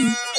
Bye.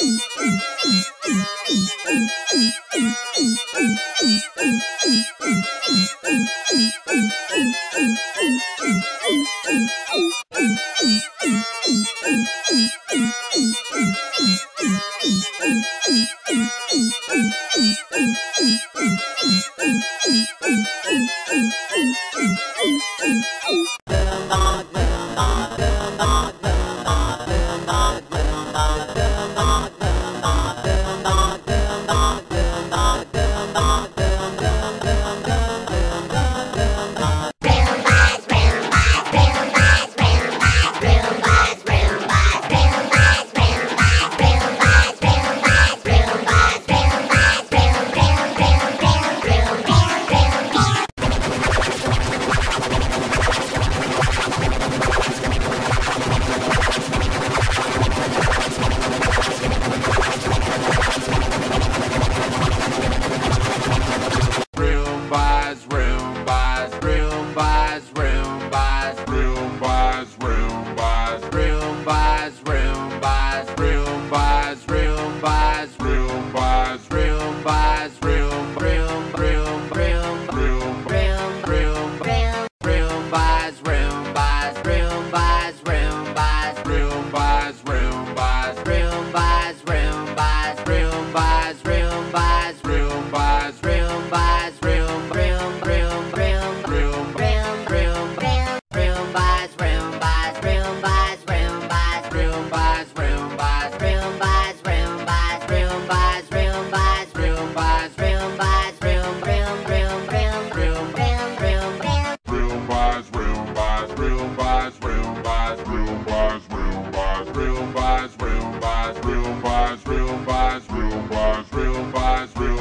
Thank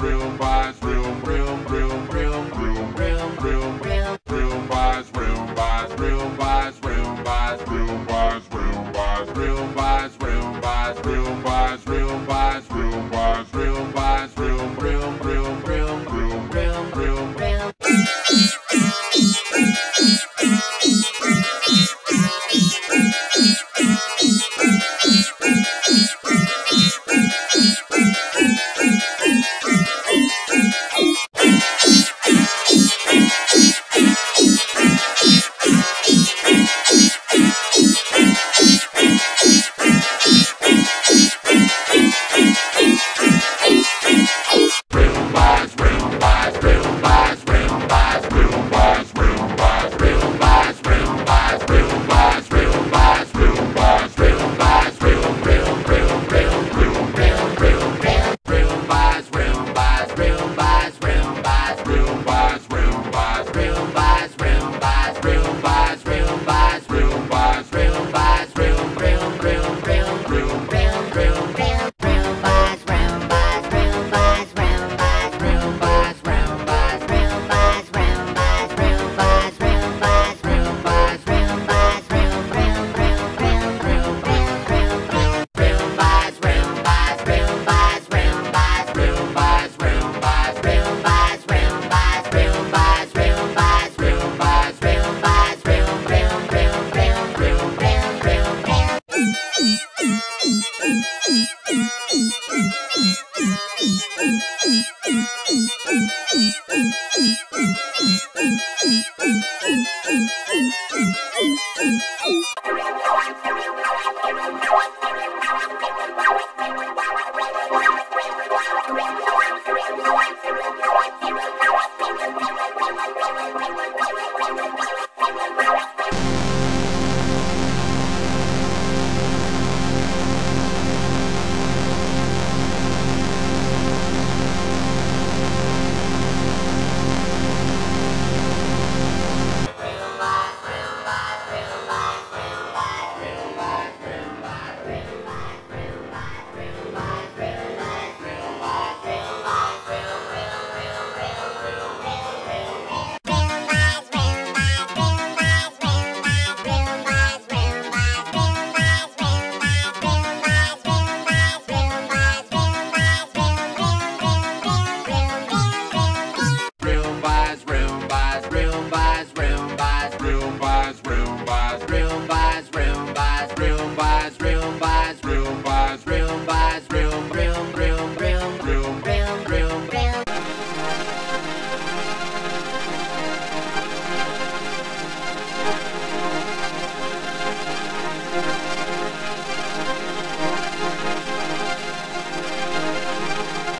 you. Goodbye. Quero mais